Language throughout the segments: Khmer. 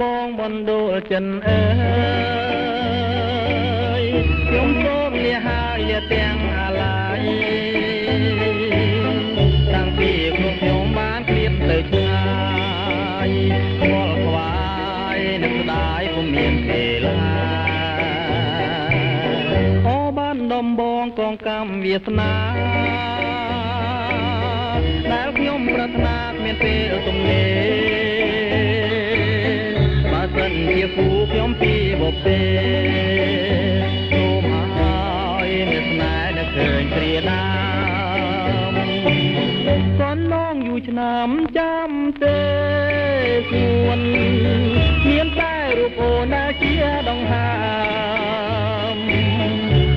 បណ្ដូលចិនអើយខ្ញុំសូមលាហើយលាទាំងអាឡាយតាំងពីខ្លួនខ្ញុំបានឃ្លាតទៅឆ្ងាយខ្វល់ខ្វាយនឹកស្ដាយពុំមានពេលឡាអូបានដំបងកងកម្មវាសនាដែលខ្ញុំប្រាថ្នាគ្មានពេលទំនេរ ជាគូខ្ញុំពីបុព្វេសូមឲ្យអ្នកស្នេហ៍នឹកឃើញព្រាដាមកនឡងយូរឆ្នាំចាំទេគួនមានតែរូបអូនដែលជាដង្ហើម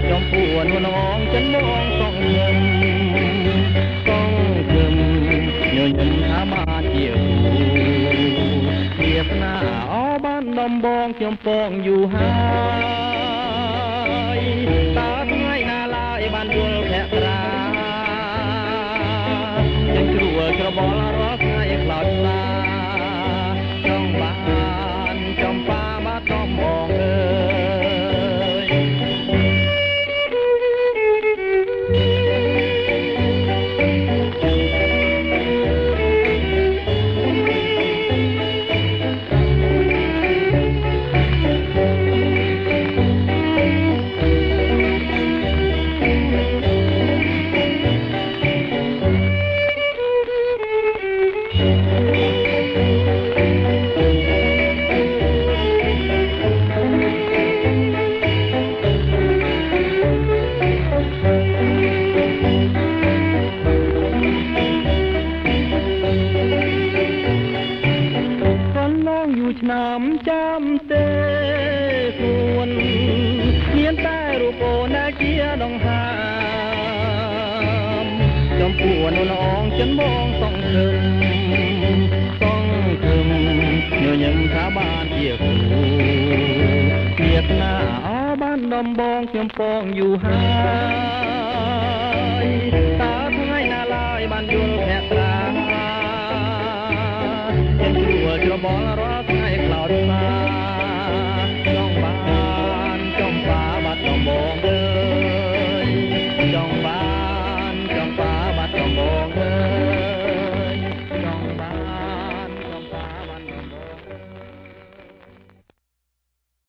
ចំពោះនួនអងចិនមកសងញឹមសងញឹមញញឹមថាបានជាគូវាសនាអបាន ដំបងខ្ញុំពងយូរហើយតើ ឆ្នាំចាំទេគួនមានតែរូបអូនដែលជាដង្ហើមចំពោះនូនអងចិនបងសងខឹម ជាគូទៀតណាអបានដំបងខ្ញុំពងយូរហើយតើថ្ងៃណាឡើយបានយល់អ្នកត្រាចិត្តព្រួយច្របល់រ